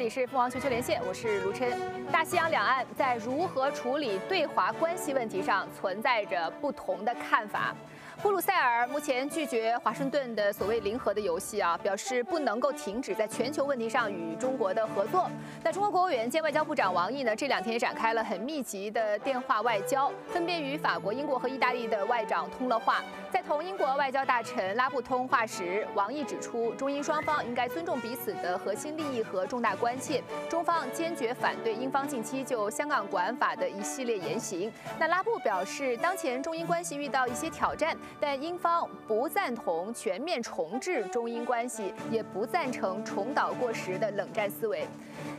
这里是凤凰全球连线，我是卢琛。大西洋两岸在如何处理对华关系问题上存在着不同的看法。布鲁塞尔目前拒绝华盛顿的所谓零和的游戏啊，表示不能够停止在全球问题上与中国的合作。那中国国务院兼外交部长王毅呢，这两天也展开了很密集的电话外交，分别与法国、英国和意大利的外长通了话。在同英国外交大臣拉布通话时，王毅指出，中英双方应该尊重彼此的核心利益和重大关切，中方坚决反对英方近期就香港国安法的一系列言行。那拉布表示，当前中英关系遇到一些挑战。但英方不赞同全面重置中英关系，也不赞成重蹈过时的冷战思维。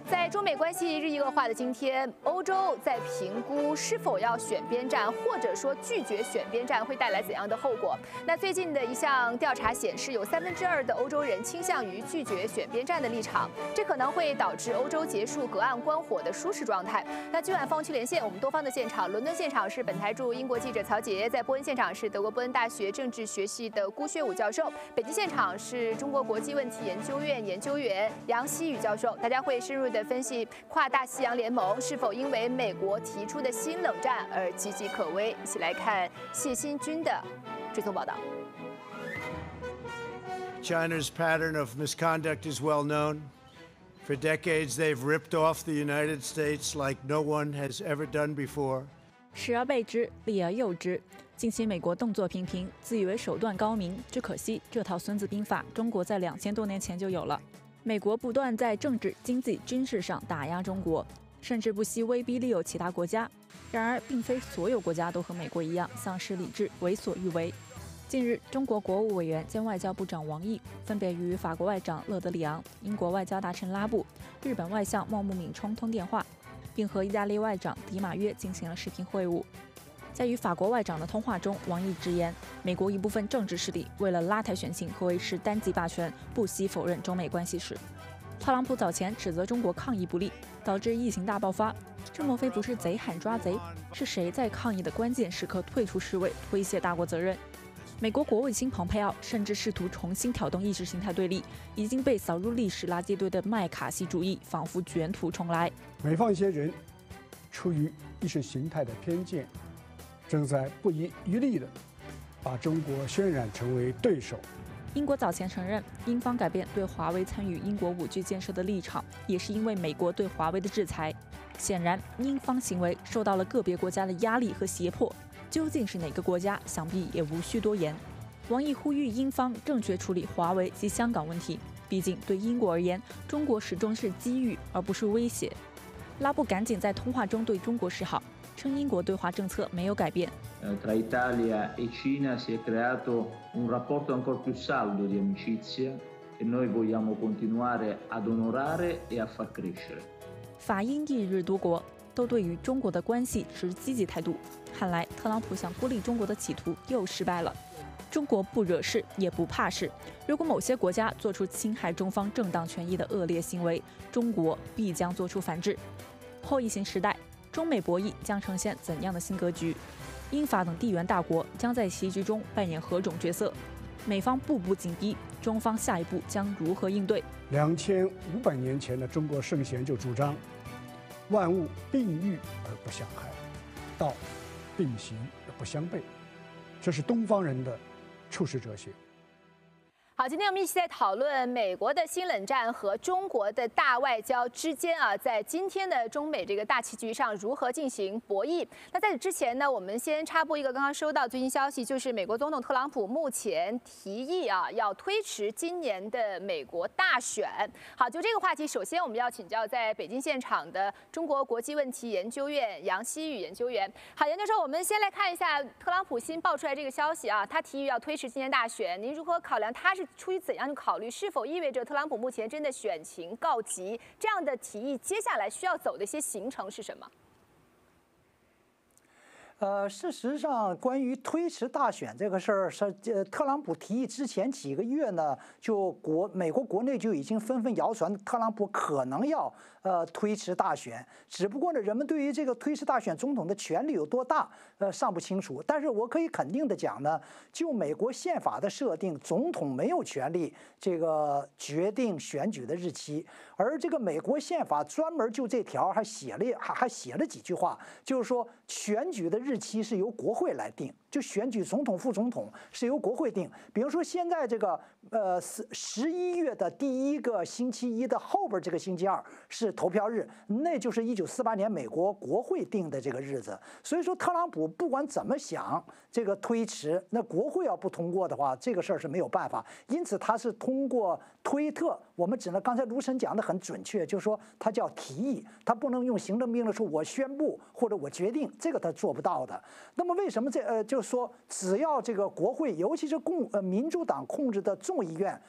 在中美关系日益恶化的今天，欧洲在评估是否要选边站，或者说拒绝选边站会带来怎样的后果。那最近的一项调查显示，有三分之二的欧洲人倾向于拒绝选边站的立场，这可能会导致欧洲结束隔岸观火的舒适状态。那今晚方区连线，我们多方的现场，伦敦现场是本台驻英国记者曹杰，在波恩现场是德国波恩大学政治学系的辜学武教授，北京现场是中国国际问题研究院研究员杨希宇教授，大家会深入的分析跨大西洋联盟是否因为美国提出的新冷战而岌岌可危。一起来看谢新军的追踪报道。China's pattern of misconduct is well known. For decades, they've ripped off the United States like no one has ever done before. 时而备之，利而诱之。近期美国动作频频，自以为手段高明，只可惜这套《孙子兵法》中国在两千多年前就有了。美国不断在政治、经济、军事上打压中国，甚至不惜威逼利诱其他国家。然而，并非所有国家都和美国一样丧失理智、为所欲为。近日，中国国务委员兼外交部长王毅分别与法国外长勒德里昂、英国外交大臣拉布、日本外相茂木敏充通电话，并和意大利外长迪马约进行了视频会晤。在与法国外长的通话中，王毅直言，美国一部分政治势力为了拉抬选情和维持单极霸权，不惜否认中美关系史。特朗普早前指责中国抗疫不力，导致疫情大爆发，这莫非不是贼喊抓贼？是谁在抗疫的关键时刻退出示威，推卸大国责任？美国国务卿蓬佩奥甚至试图重新挑动意识形态对立，已经被扫入历史垃圾堆的麦卡锡主义仿佛卷土重来。美方一些人出于意识形态的偏见，正在不遗余力地把中国渲染成为对手。英国早前承认，英方改变对华为参与英国五 G 建设的立场，也是因为美国对华为的制裁。显然，英方行为受到了个别国家的压力和胁迫。究竟是哪个国家？想必也无需多言。王毅呼吁英方正确处理华为及香港问题。毕竟，对英国而言，中国始终是机遇而不是威胁。拉布赶紧在通话中对中国示好，称英国对华政策没有改变。Tra Italia e Cina si è creato un rapporto ancora più saldo di amicizia che noi vogliamo continuare ad onorare e a far crescere. 法英意日多国都对于中国的关系持积极态度。看来，特朗普想孤立中国的企图又失败了。中国不惹事，也不怕事。如果某些国家做出侵害中方正当权益的恶劣行为，中国必将做出反制。后疫情时代，中美博弈将呈现怎样的新格局？英法等地缘大国将在棋局中扮演何种角色？美方步步紧逼，中方下一步将如何应对？两千五百年前的中国圣贤就主张：万物并育而不相害，道并行而不相悖。这是东方人的处世哲学。好，今天我们一起在讨论美国的新冷战和中国的大外交之间啊，在今天的中美这个大棋局上如何进行博弈。那在此之前呢，我们先插播一个刚刚收到最新消息，就是美国总统特朗普目前提议啊，要推迟今年的美国大选。好，就这个话题，首先我们要请教在北京现场的中国国际问题研究院杨希宇研究员。好，研究生，我们先来看一下特朗普新爆出来这个消息啊，他提议要推迟今年大选，您如何考量？他是出于怎样的考虑？是否意味着特朗普目前真的选情告急？这样的提议，接下来需要走的一些行程是什么？呃，事实上，关于推迟大选这个事儿，是呃，特朗普提议之前几个月呢，就国美国国内就已经纷纷谣传特朗普可能要呃推迟大选。只不过呢，人们对于这个推迟大选总统的权力有多大，呃，尚不清楚。但是我可以肯定的讲呢，就美国宪法的设定，总统没有权利这个决定选举的日期。而这个美国宪法专门就这条还写了还还写了几句话，就是说选举的日日期是由国会来定，就选举总统、副总统是由国会定。比如说现在这个呃十十一月的第一个星期一的后边这个星期二是投票日，那就是一九四八年美国国会定的这个日子。所以说特朗普不管怎么想这个推迟，那国会要不通过的话，这个事儿是没有办法。因此他是通过推特，我们只能刚才卢晨讲的很。很准确，就是说他叫提议，他不能用行政命令说“我宣布”或者“我决定”，这个他做不到的。那么为什么这呃，就是说只要这个国会，尤其是共呃民主党控制的众议院。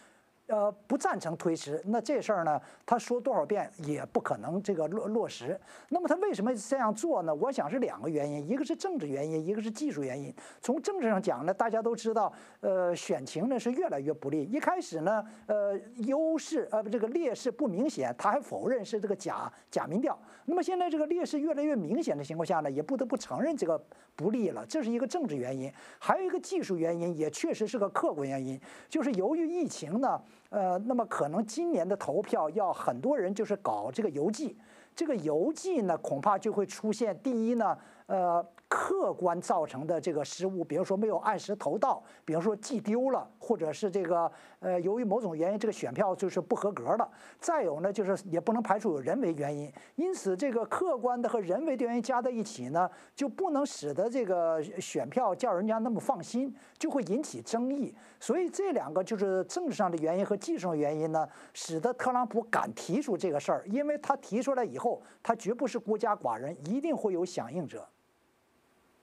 呃，不赞成推迟，那这事儿呢，他说多少遍也不可能这个落落实。那么他为什么这样做呢？我想是两个原因，一个是政治原因，一个是技术原因。从政治上讲呢，大家都知道，呃，选情呢是越来越不利。一开始呢，呃，优势呃不这个劣势不明显，他还否认是这个假假民调。那么现在这个劣势越来越明显的情况下呢，也不得不承认这个不利了。这是一个政治原因，还有一个技术原因，也确实是个客观原因，就是由于疫情呢。呃，那么可能今年的投票要很多人就是搞这个邮寄，这个邮寄呢恐怕就会出现第一呢，呃。客观造成的这个失误，比如说没有按时投到，比如说寄丢了，或者是这个呃由于某种原因这个选票就是不合格了。再有呢，就是也不能排除有人为原因，因此这个客观的和人为的原因加在一起呢，就不能使得这个选票叫人家那么放心，就会引起争议。所以这两个就是政治上的原因和技术上原因呢，使得特朗普敢提出这个事儿，因为他提出来以后，后他绝不是孤家寡人，一定会有响应者。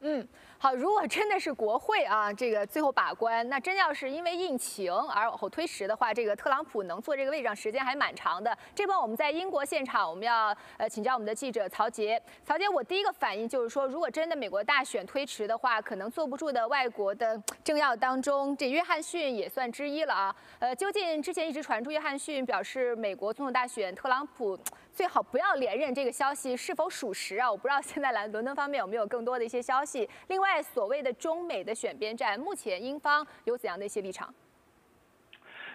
嗯，好，如果真的是国会啊，这个最后把关，那真要是因为疫情而往后推迟的话，这个特朗普能坐这个位置上时间还蛮长的。这帮我们在英国现场，我们要呃请教我们的记者曹杰。曹杰，我第一个反应就是说，如果真的美国大选推迟的话，可能坐不住的外国的政要当中，这约翰逊也算之一了啊。呃，究竟之前一直传出约翰逊表示美国总统大选特朗普。最好不要连任，这个消息是否属实啊？我不知道现在来伦敦方面有没有更多的一些消息。另外，所谓的中美的选边站，目前英方有怎样的一些立场？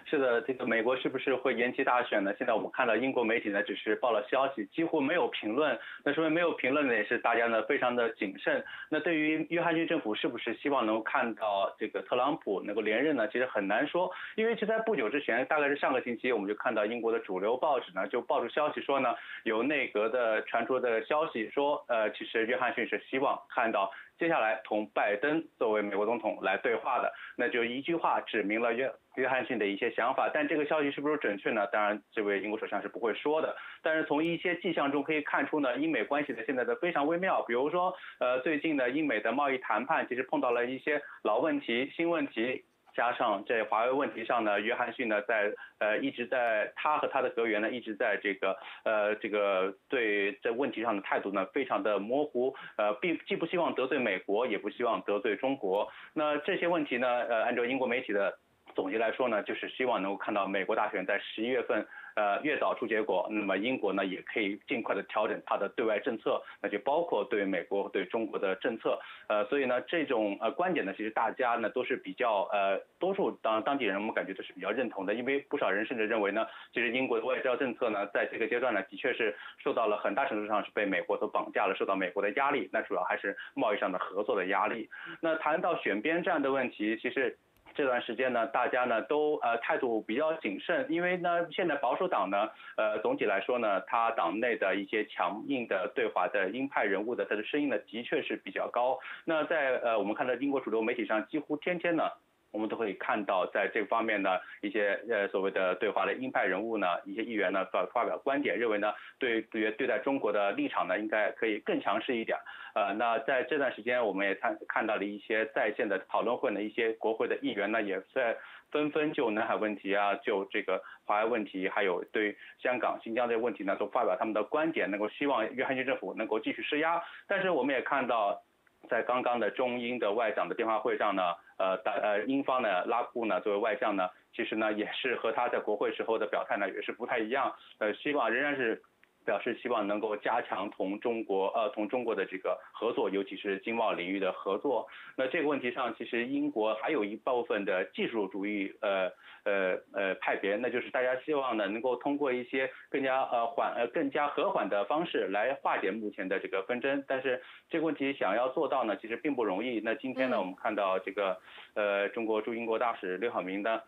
是的，这个美国是不是会延期大选呢？现在我们看到英国媒体呢，只是报了消息，几乎没有评论。那说明没有评论呢，也是大家呢非常的谨慎。那对于约翰逊政府是不是希望能够看到这个特朗普能够连任呢？其实很难说，因为就在不久之前，大概是上个星期，我们就看到英国的主流报纸呢就报出消息说呢，有内阁的传出的消息说，呃，其实约翰逊是希望看到。接下来同拜登作为美国总统来对话的，那就一句话指明了约约翰逊的一些想法。但这个消息是不是准确呢？当然，这位英国首相是不会说的。但是从一些迹象中可以看出呢，英美关系的现在的非常微妙。比如说，呃，最近的英美的贸易谈判其实碰到了一些老问题、新问题。加上在华为问题上呢，约翰逊呢在呃一直在他和他的阁员呢一直在这个呃这个对这问题上的态度呢非常的模糊，呃并既不希望得罪美国，也不希望得罪中国。那这些问题呢，呃按照英国媒体的总结来说呢，就是希望能够看到美国大选在十一月份。呃，越早出结果，那么英国呢也可以尽快的调整它的对外政策，那就包括对美国、对中国的政策。呃，所以呢，这种呃观点呢，其实大家呢都是比较呃，多数当当地人我们感觉都是比较认同的，因为不少人甚至认为呢，其实英国的外交政策呢，在这个阶段呢，的确是受到了很大程度上是被美国所绑架了，受到美国的压力。那主要还是贸易上的合作的压力。那谈到选边站的问题，其实。这段时间呢，大家呢都呃态度比较谨慎，因为呢现在保守党呢，呃总体来说呢，他党内的一些强硬的对华的鹰派人物的他的声音呢，的确是比较高。那在呃我们看到英国主流媒体上，几乎天天呢。我们都可以看到，在这方面呢，一些呃所谓的对华的鹰派人物呢，一些议员呢发发表观点，认为呢，对对对待中国的立场呢，应该可以更强势一点。呃，那在这段时间，我们也看看到了一些在线的讨论会呢，一些国会的议员呢，也在纷纷就南海问题啊，就这个华为问题，还有对香港、新疆这些问题呢，都发表他们的观点，能够希望约翰逊政府能够继续施压。但是我们也看到。在刚刚的中英的外长的电话会上呢，呃，大呃，英方呢，拉布呢，作为外相呢，其实呢，也是和他在国会时候的表态呢，也是不太一样，呃，希望仍然是。表示希望能够加强同中国呃同中国的这个合作，尤其是经贸领域的合作。那这个问题上，其实英国还有一部分的技术主义呃呃呃派别，那就是大家希望呢能够通过一些更加呃缓呃更加和缓的方式来化解目前的这个纷争。但是这个问题想要做到呢，其实并不容易。那今天呢，我们看到这个呃中国驻英国大使刘晓明呢，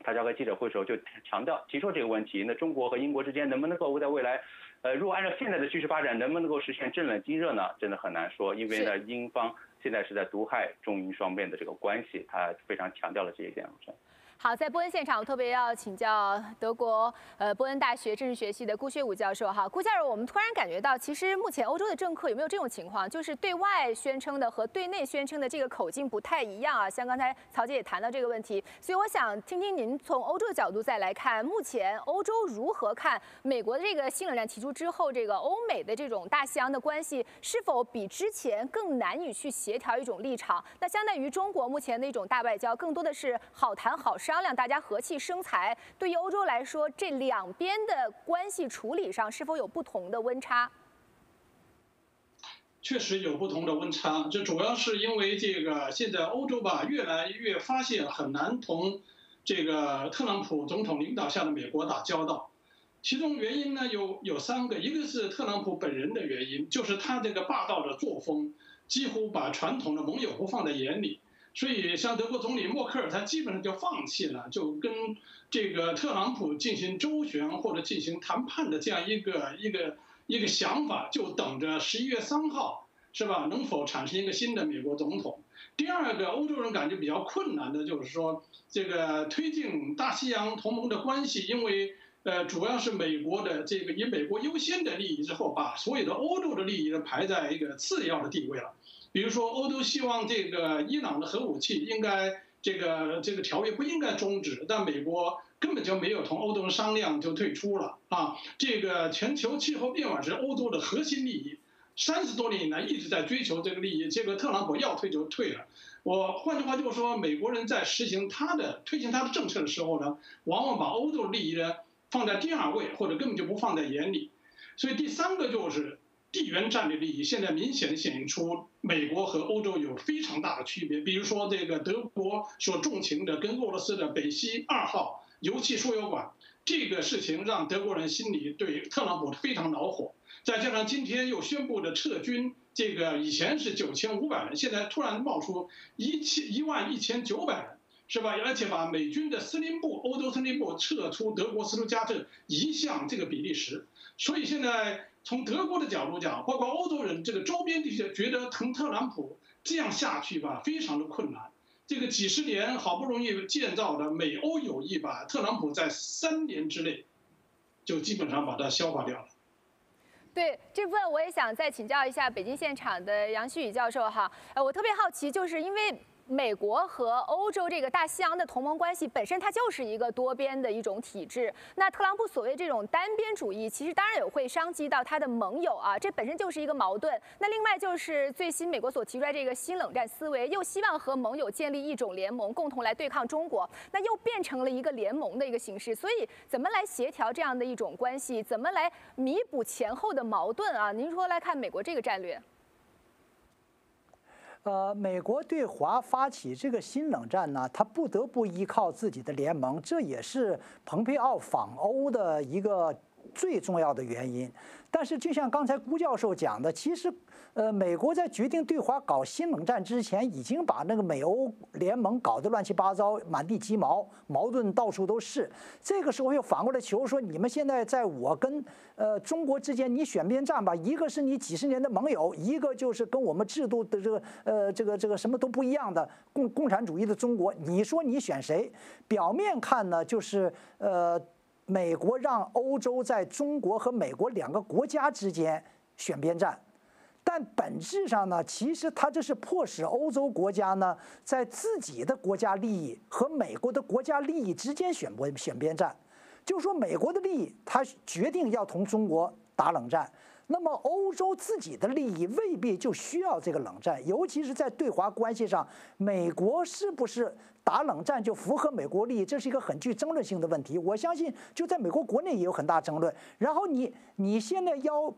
他召开记者会时候就强调提出这个问题。那中国和英国之间能不能够在未来？呃，如果按照现在的趋势发展，能不能够实现正冷经热呢？真的很难说，因为呢，英方现在是在毒害中英双边的这个关系，他非常强调了这一点。好，在波恩现场，我特别要请教德国呃波恩大学政治学系的顾学武教授哈，顾教授，我们突然感觉到，其实目前欧洲的政客有没有这种情况，就是对外宣称的和对内宣称的这个口径不太一样啊？像刚才曹姐也谈到这个问题，所以我想听听您从欧洲的角度再来看，目前欧洲如何看美国的这个新冷战提出之后，这个欧美的这种大西洋的关系是否比之前更难以去协调一种立场？那相当于中国目前的一种大外交，更多的是好谈好。商量，大家和气生财。对于欧洲来说，这两边的关系处理上是否有不同的温差？确实有不同的温差，这主要是因为这个现在欧洲吧，越来越发现很难同这个特朗普总统领导下的美国打交道。其中原因呢有有三个，一个是特朗普本人的原因，就是他这个霸道的作风，几乎把传统的盟友不放在眼里。所以，像德国总理默克尔，他基本上就放弃了，就跟这个特朗普进行周旋或者进行谈判的这样一个一个一个想法，就等着十一月三号，是吧？能否产生一个新的美国总统？第二个，欧洲人感觉比较困难的就是说，这个推进大西洋同盟的关系，因为呃，主要是美国的这个以美国优先的利益之后，把所有的欧洲的利益呢排在一个次要的地位了。比如说，欧洲希望这个伊朗的核武器应该这个这个条约不应该终止，但美国根本就没有同欧洲商量就退出了啊！这个全球气候变化是欧洲的核心利益，三十多年以来一直在追求这个利益，结果特朗普要退就退了。我换句话就是说，美国人在实行他的推行他的政策的时候呢，往往把欧洲利益呢放在第二位，或者根本就不放在眼里。所以第三个就是。地缘战略利益现在明显显出美国和欧洲有非常大的区别。比如说，这个德国所重情的跟俄罗斯的北溪二号油气输油管这个事情，让德国人心里对特朗普非常恼火。再加上今天又宣布的撤军，这个以前是九千五百人，现在突然冒出一千一万一千九百人，是吧？而且把美军的司令部、欧洲司令部撤出德国斯图加特，移向这个比利时。所以现在。从德国的角度讲，包括欧洲人，这个周边地区觉得滕特朗普这样下去吧，非常的困难。这个几十年好不容易建造的美欧友谊吧，特朗普在三年之内就基本上把它消化掉了。对这部分，我也想再请教一下北京现场的杨旭宇教授哈。呃，我特别好奇，就是因为。美国和欧洲这个大西洋的同盟关系本身，它就是一个多边的一种体制。那特朗普所谓这种单边主义，其实当然也会伤及到他的盟友啊，这本身就是一个矛盾。那另外就是最新美国所提出来这个新冷战思维，又希望和盟友建立一种联盟，共同来对抗中国，那又变成了一个联盟的一个形式。所以怎么来协调这样的一种关系？怎么来弥补前后的矛盾啊？您如何来看美国这个战略？呃，美国对华发起这个新冷战呢，他不得不依靠自己的联盟，这也是蓬佩奥访欧的一个最重要的原因。但是，就像刚才辜教授讲的，其实。呃，美国在决定对华搞新冷战之前，已经把那个美欧联盟搞得乱七八糟、满地鸡毛，矛盾到处都是。这个时候又反过来求说，你们现在在我跟呃中国之间，你选边站吧。一个是你几十年的盟友，一个就是跟我们制度的这个呃这个这个什么都不一样的共共产主义的中国。你说你选谁？表面看呢，就是呃美国让欧洲在中国和美国两个国家之间选边站。但本质上呢，其实它这是迫使欧洲国家呢，在自己的国家利益和美国的国家利益之间选边选边站，就是说美国的利益，它决定要同中国打冷战，那么欧洲自己的利益未必就需要这个冷战，尤其是在对华关系上，美国是不是打冷战就符合美国利益？这是一个很具争论性的问题。我相信就在美国国内也有很大争论。然后你你现在要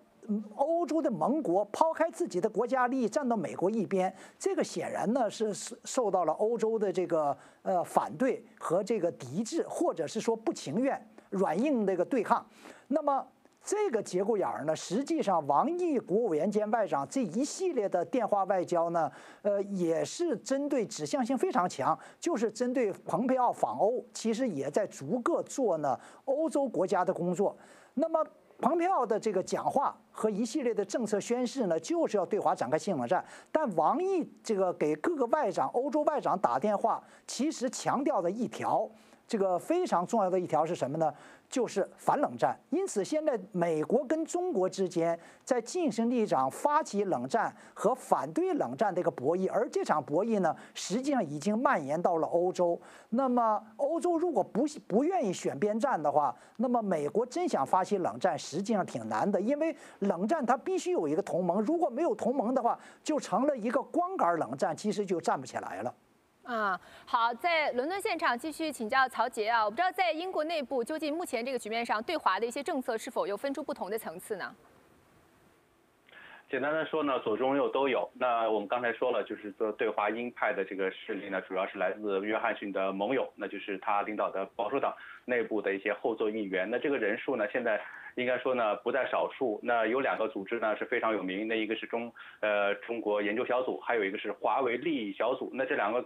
欧洲的盟国抛开自己的国家利益站到美国一边，这个显然呢是受到了欧洲的这个呃反对和这个抵制，或者是说不情愿软硬这个对抗。那么。这个节骨眼儿呢，实际上王毅国务委员兼外长这一系列的电话外交呢，呃，也是针对指向性非常强，就是针对蓬佩奥访欧，其实也在逐个做呢欧洲国家的工作。那么蓬佩奥的这个讲话和一系列的政策宣示呢，就是要对华展开新冷战。但王毅这个给各个外长、欧洲外长打电话，其实强调的一条，这个非常重要的一条是什么呢？就是反冷战，因此现在美国跟中国之间在进行一场发起冷战和反对冷战的一个博弈，而这场博弈呢，实际上已经蔓延到了欧洲。那么欧洲如果不不愿意选边站的话，那么美国真想发起冷战，实际上挺难的，因为冷战它必须有一个同盟，如果没有同盟的话，就成了一个光杆冷战，其实就站不起来了。啊，好，在伦敦现场继续请教曹杰啊，我不知道在英国内部究竟目前这个局面上，对华的一些政策是否又分出不同的层次呢？简单的说呢，左中右都有。那我们刚才说了，就是说对华鹰派的这个势力呢，主要是来自约翰逊的盟友，那就是他领导的保守党内部的一些后座议员。那这个人数呢，现在应该说呢不在少数。那有两个组织呢是非常有名，那一个是中呃中国研究小组，还有一个是华为利益小组。那这两个。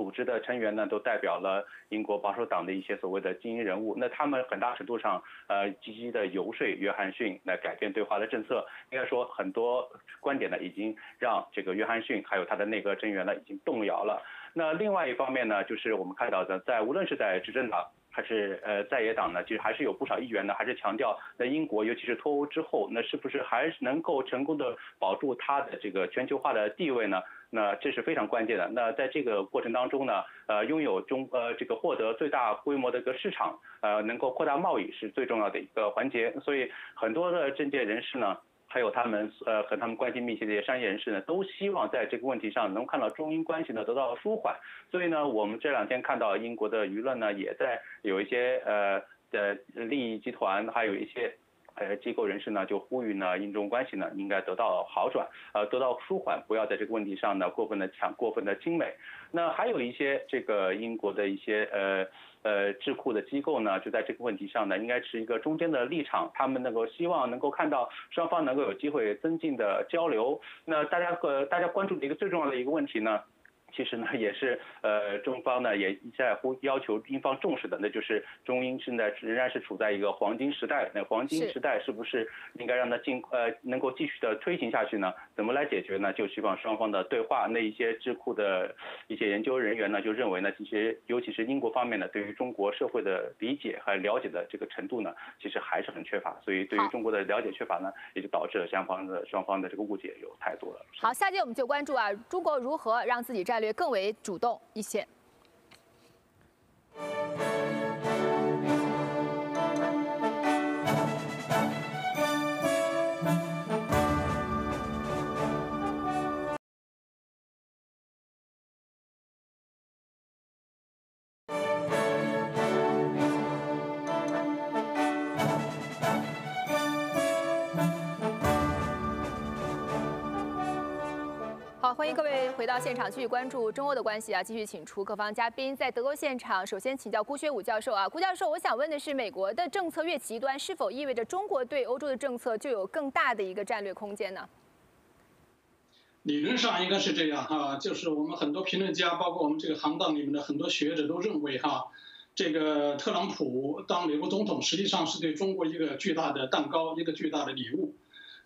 组织的成员呢，都代表了英国保守党的一些所谓的精英人物。那他们很大程度上，呃，积极的游说约翰逊来改变对华的政策。应该说，很多观点呢，已经让这个约翰逊还有他的内阁成员呢，已经动摇了。那另外一方面呢，就是我们看到的，在无论是在执政党。还是呃在野党呢，其实还是有不少议员呢，还是强调那英国尤其是脱欧之后，那是不是还能够成功的保住它的这个全球化的地位呢？那这是非常关键的。那在这个过程当中呢，呃，拥有中呃这个获得最大规模的一个市场，呃，能够扩大贸易是最重要的一个环节。所以很多的政界人士呢。还有他们呃和他们关系密切的一些商业人士呢，都希望在这个问题上能看到中英关系呢得到舒缓。所以呢，我们这两天看到英国的舆论呢，也在有一些呃的利益集团，还有一些。呃，机构人士呢就呼吁呢，英中关系呢应该得到好转，呃，得到舒缓，不要在这个问题上呢过分的强，过分的精美。那还有一些这个英国的一些呃呃智库的机构呢，就在这个问题上呢，应该持一个中间的立场，他们能够希望能够看到双方能够有机会增进的交流。那大家和大家关注的一个最重要的一个问题呢？其实呢，也是呃，中方呢也一再呼要求英方重视的，那就是中英现在仍然是处在一个黄金时代。那黄金时代是不是应该让它进呃能够继续的推行下去呢？怎么来解决呢？就希望双方的对话。那一些智库的一些研究人员呢，就认为呢，其实尤其是英国方面呢，对于中国社会的理解和了解的这个程度呢，其实还是很缺乏。所以对于中国的了解缺乏呢，也就导致了双方的双方的这个误解有太多了。好，下节我们就关注啊，中国如何让自己战略更为主动一些。到现场，继续关注中欧的关系啊！继续请出各方嘉宾，在德国现场，首先请教辜学武教授啊。辜教授，我想问的是，美国的政策越极端，是否意味着中国对欧洲的政策就有更大的一个战略空间呢？理论上应该是这样哈，就是我们很多评论家，包括我们这个行当里面的很多学者都认为哈，这个特朗普当美国总统实际上是对中国一个巨大的蛋糕，一个巨大的礼物。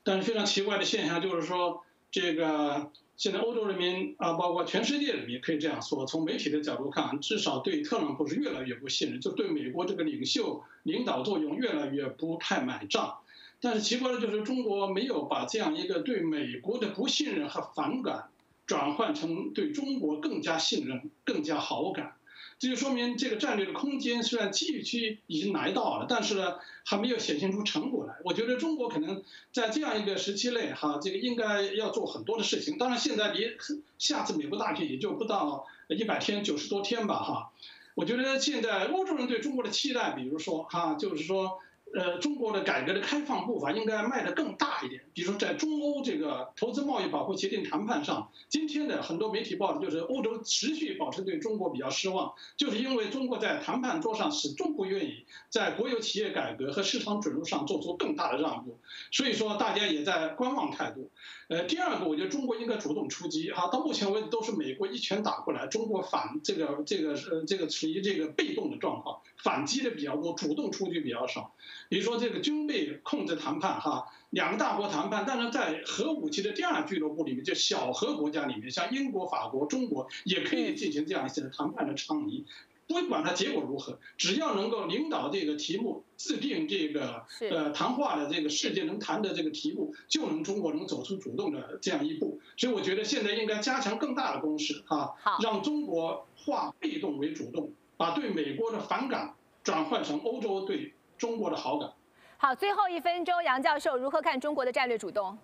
但是非常奇怪的现象就是说，这个。现在欧洲人民啊，包括全世界人民，可以这样说：从媒体的角度看，至少对特朗普是越来越不信任，就对美国这个领袖领导作用越来越不太买账。但是奇怪的就是，中国没有把这样一个对美国的不信任和反感，转换成对中国更加信任、更加好感。这就说明这个战略的空间虽然机遇区已经来到了，但是呢还没有显现出成果来。我觉得中国可能在这样一个时期内，哈，这个应该要做很多的事情。当然，现在离下次美国大选也就不到一百天，九十多天吧，哈。我觉得现在欧洲人对中国的期待，比如说哈，就是说。呃，中国的改革的开放步伐应该迈得更大一点。比如说，在中欧这个投资贸易保护协定谈判上，今天的很多媒体报道就是欧洲持续保持对中国比较失望，就是因为中国在谈判桌上始终不愿意在国有企业改革和市场准入上做出更大的让步，所以说大家也在观望态度。呃，第二个，我觉得中国应该主动出击。哈，到目前为止都是美国一拳打过来，中国反这个这个是这个处于这个被动的状况，反击的比较多，主动出击比较少。比如说这个军备控制谈判，哈，两个大国谈判，但是在核武器的第二俱乐部里面，就小核国家里面，像英国、法国、中国也可以进行这样一些谈判的倡议。不管它结果如何，只要能够领导这个题目，制定这个呃谈话的这个世界能谈的这个题目，就能中国能走出主动的这样一步。所以我觉得现在应该加强更大的攻势啊，让中国化被动为主动，把对美国的反感转换成欧洲对中国的好感。好，最后一分钟，杨教授如何看中国的战略主动？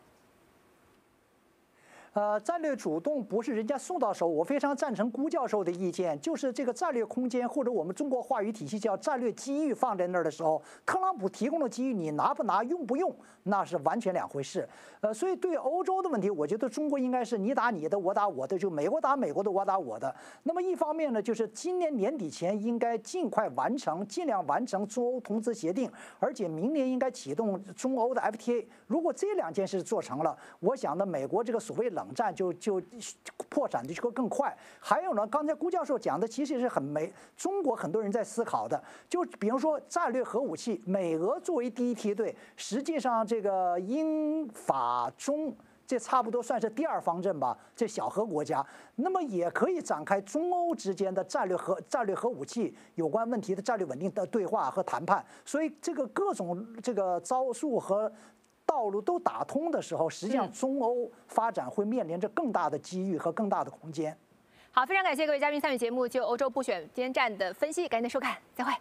呃，战略主动不是人家送到手，我非常赞成辜教授的意见，就是这个战略空间或者我们中国话语体系叫战略机遇放在那儿的时候，特朗普提供的机遇你拿不拿、用不用，那是完全两回事。呃，所以对欧洲的问题，我觉得中国应该是你打你的，我打我的，就美国打美国的，我打我的。那么一方面呢，就是今年年底前应该尽快完成，尽量完成中欧投资协定，而且明年应该启动中欧的 FTA。如果这两件事做成了，我想呢，美国这个所谓冷冷。战就就破产的就会更快。还有呢，刚才辜教授讲的其实是很没中国很多人在思考的，就比如说战略核武器，美俄作为第一梯队，实际上这个英法中这差不多算是第二方阵吧，这小核国家，那么也可以展开中欧之间的战略核战略核武器有关问题的战略稳定的对话和谈判。所以这个各种这个招数和。道路都打通的时候，实际上中欧发展会面临着更大的机遇和更大的空间。好，非常感谢各位嘉宾参与节目，就欧洲不选边站的分析，感谢收看，再会。